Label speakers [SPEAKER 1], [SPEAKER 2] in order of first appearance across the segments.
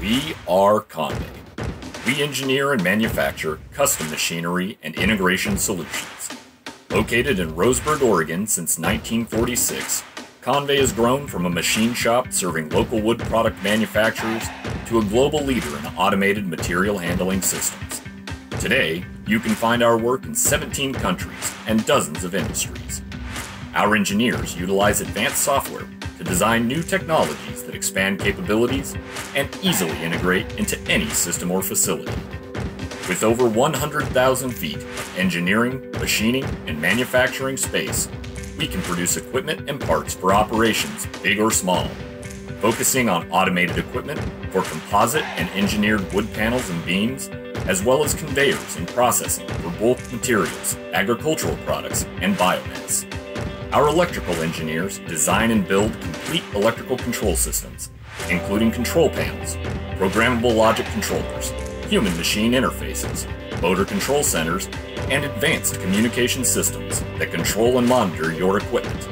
[SPEAKER 1] We are Con-Vey. We engineer and manufacture custom machinery and integration solutions. Located in Roseburg, Oregon since 1946, Con-Vey has grown from a machine shop serving local wood product manufacturers to a global leader in automated material handling systems. Today, you can find our work in 17 countries and dozens of industries. Our engineers utilize advanced software to design new technologies that expand capabilities and easily integrate into any system or facility. With over 100,000 feet of engineering, machining, and manufacturing space, we can produce equipment and parts for operations big or small, focusing on automated equipment for composite and engineered wood panels and beams, as well as conveyors and processing for bulk materials, agricultural products, and biomass. Our electrical engineers design and build complete electrical control systems, including control panels, programmable logic controllers, human machine interfaces, motor control centers, and advanced communication systems that control and monitor your equipment.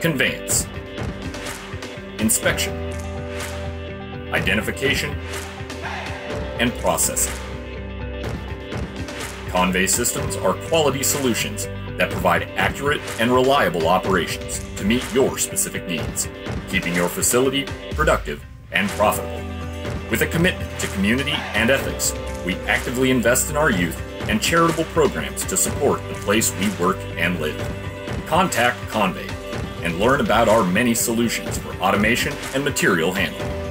[SPEAKER 1] Conveyance, Inspection, Identification, and Processing. Con-Vey systems are quality solutions that provide accurate and reliable operations to meet your specific needs, keeping your facility productive and profitable. With a commitment to community and ethics, we actively invest in our youth and charitable programs to support the place we work and live. Contact Con-Vey and learn about our many solutions for automation and material handling.